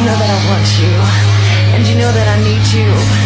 You know that I want you, and you know that I need you.